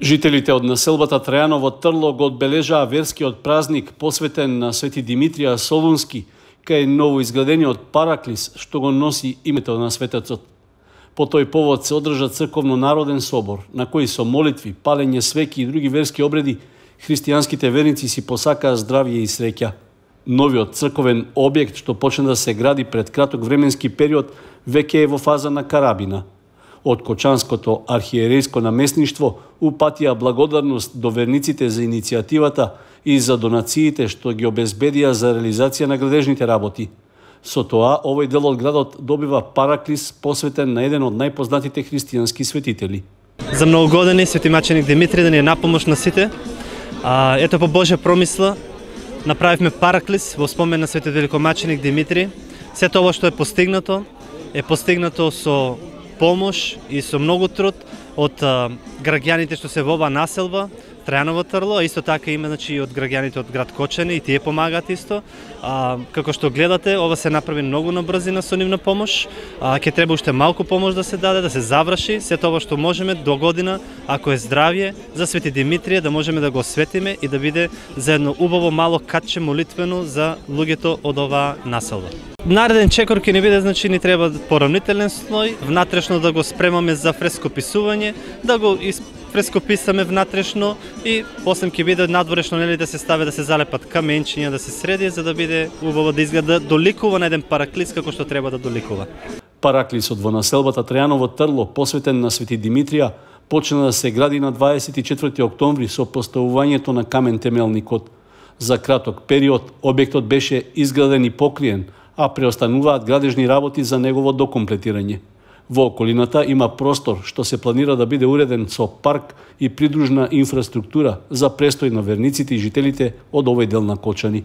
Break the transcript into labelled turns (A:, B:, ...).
A: Жителите од населбата Трајаново Трло го одбележаа верскиот празник посветен на Свети Димитрија Солунски, кај новоизградениот Параклис, што го носи името на светецот. По тој повод се одржа црковно народен собор, на кој со молитви, палење свеки и други верски обреди, христијанските верници си посакаа здравје и среќа. Новиот црковен објект што почна да се гради пред краток временски период, веќе е во фаза на карабина – од Кочанското архиерејско наместништво упатија благодарност до верниците за иницијативата и за донациите што ги обезбедија за реализација на градежните работи. Со тоа, овој дел од градот добива параклис посветен на еден од најпознатите христијански светители.
B: За многу години Свети Маченик Димитри да ни е напомош на сите. А, ето по Божја промисла направивме параклис во спомен на Свети Великомаченик Димитри. Сето ова што е постигнато е постигнато со помош и со многу труд од граѓаните што се во оваа населба, Трајаново Трло, а исто така има значи и од граѓаните од град Кочани и тие помагаат исто. А, како што гледате, ова се направи многу на брзина со нивна помош. А, ќе треба уште малку помош да се даде, да се заврши се тоа што можеме до година, ако е здравје, за Свети Димитрија да можеме да го осветиме и да биде за едно убаво мало катче молитвено за луѓето од оваа населба. Нареден чекор ќе не биде, значи ни треба поравнителен слој, внатрешно да го спремаме за фрескописување, да го фрескописаме внатрешно и после ќе биде надворешно нели да се стави да се залепат каменчиња, да се среди за да биде убаво да изгледа доликува на еден параклис како што треба да доликува.
A: Параклисот во населбата Трајаново Трло, посветен на Свети Димитрија, почна да се гради на 24 октомври со поставувањето на камен темелникот. За краток период објектот беше изграден и покриен, а преостануваат градежни работи за негово докомплетирање. Во околината има простор што се планира да биде уреден со парк и придружна инфраструктура за престој на верниците и жителите од овој дел на Кочани.